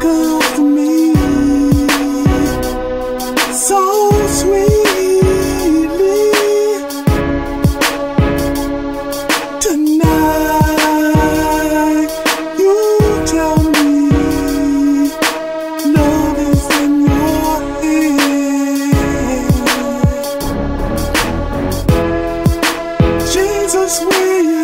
love me so sweetly tonight. You tell me love is in your hand. Jesus, will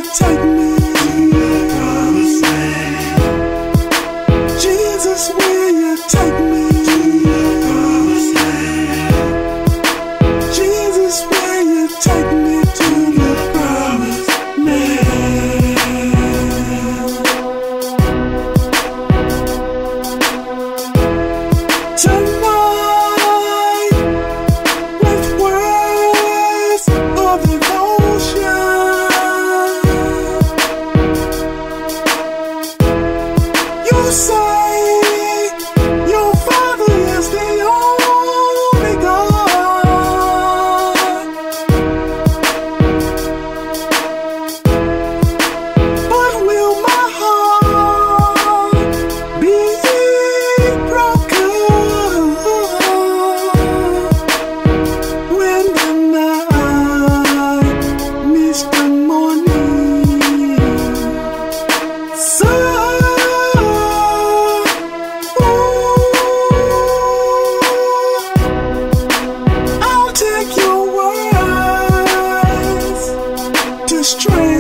strength.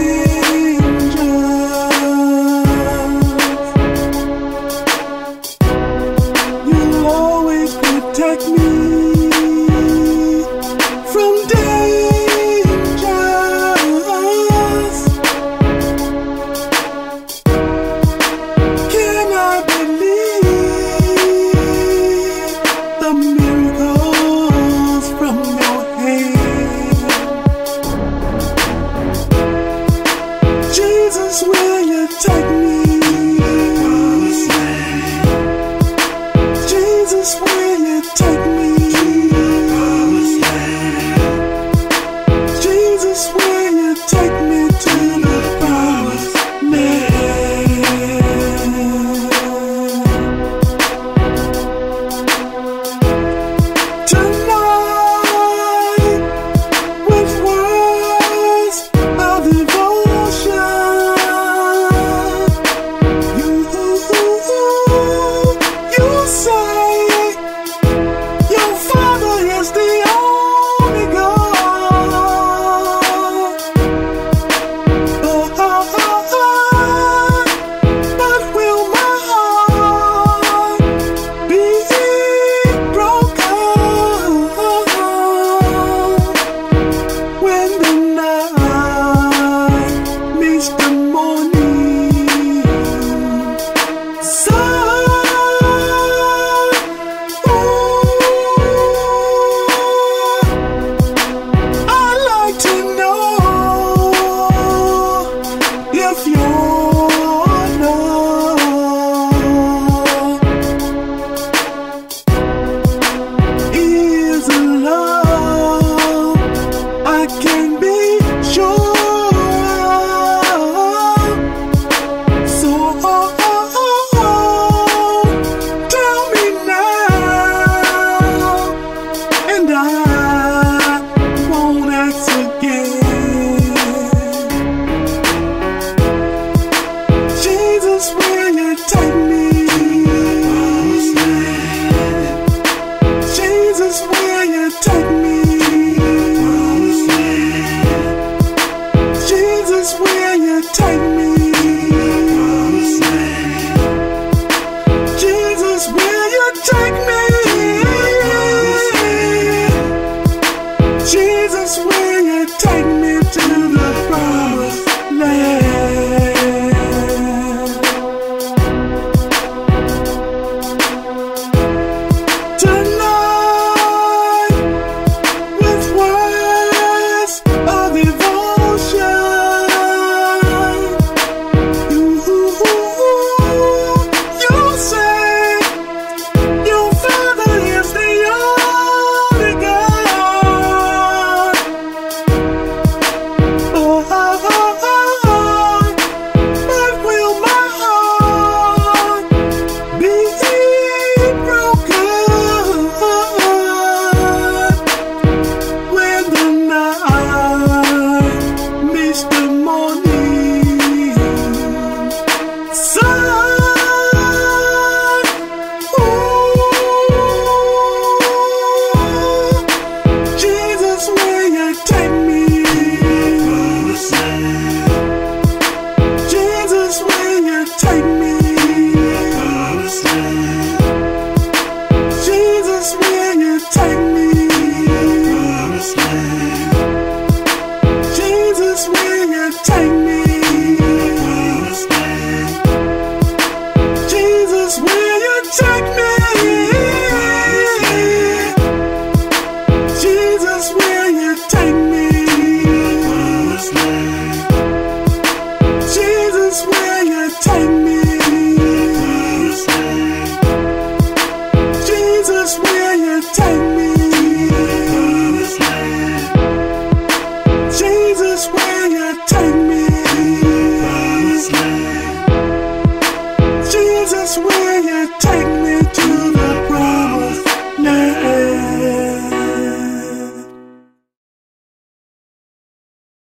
Me?